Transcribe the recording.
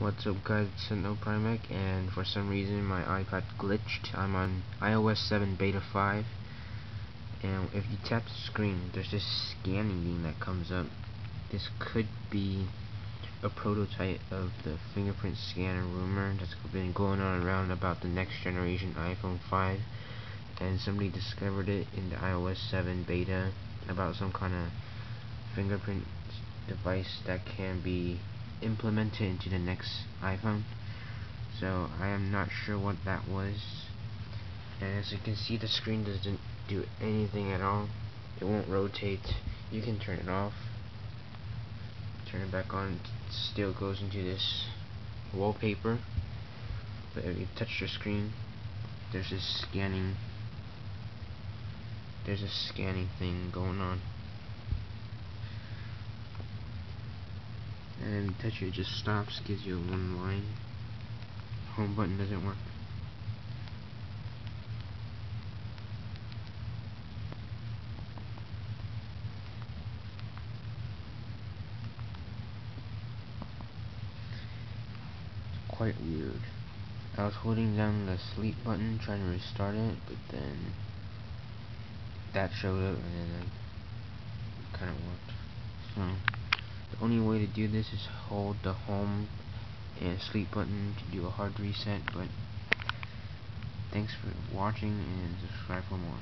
What's up guys, it's Sentinel Primek, and for some reason my iPad glitched. I'm on iOS 7 Beta 5, and if you tap the screen, there's this scanning thing that comes up. This could be a prototype of the fingerprint scanner rumor that's been going on around about the next generation iPhone 5, and somebody discovered it in the iOS 7 Beta about some kind of fingerprint device that can be implement it into the next iPhone. So I am not sure what that was. And as you can see the screen doesn't do anything at all. It won't rotate. You can turn it off. Turn it back on. It still goes into this wallpaper. But if you touch your screen there's this scanning there's a scanning thing going on and you touch it just stops, gives you one line. Home button doesn't work. It's quite weird. I was holding down the sleep button trying to restart it, but then that showed up and then it kind of worked. So the only way to do this is hold the home and sleep button to do a hard reset, but thanks for watching and subscribe for more.